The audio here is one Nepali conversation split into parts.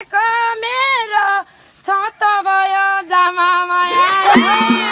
मेरो छत भयो जामा माया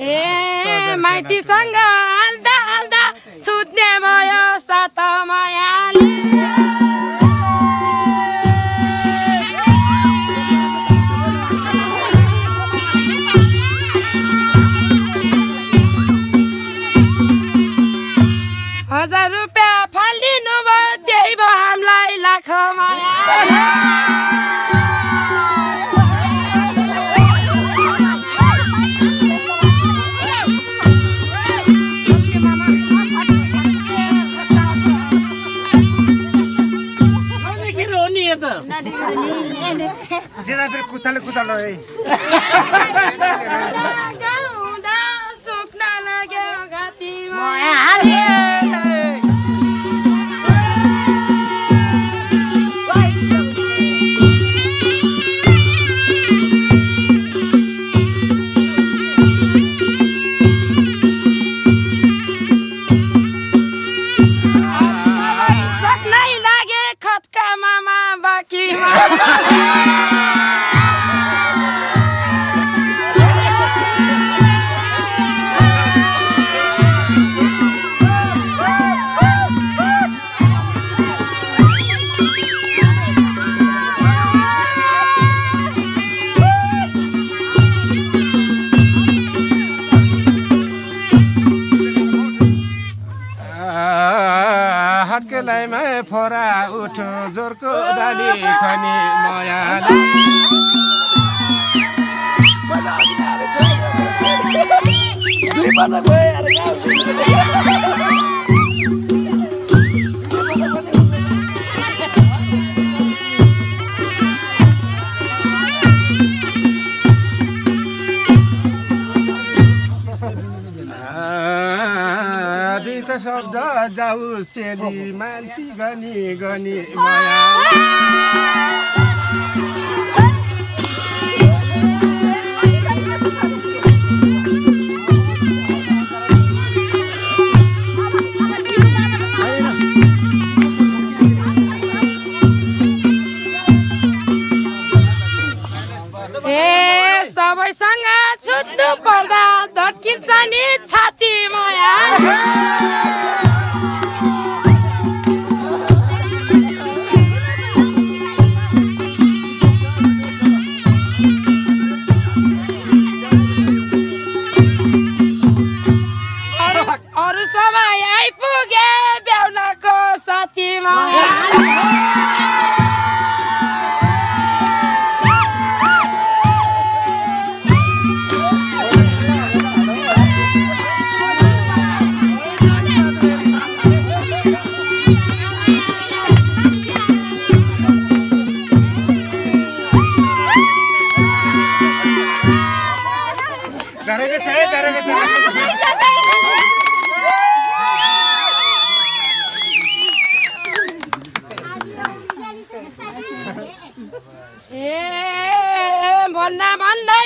ए माइतीसँग हाँस्दा हाँस्दा छुट्ने भयो सात मायाले जेदा फेरि कुताले कुतालो है गाउँदा सुक्न लाग्यो घाँटीमा सक्नै लागे हट्केलाइमा फोरा उठो जोरको डाली खनी माया छ शब्द जाऊ चेली मान्ती गनी गनी माया झरेको छ है झरेको छ ए भन्दा भन्दै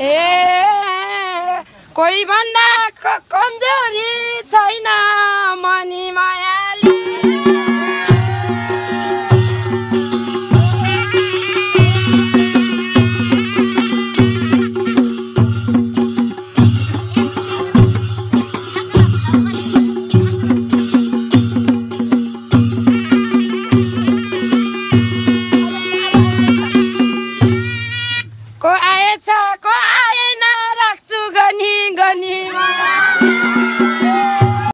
ए कोही भन्दा कमजोरी छैन मनी मायाली